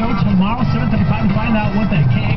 show tomorrow, 7.35, to find out what that came.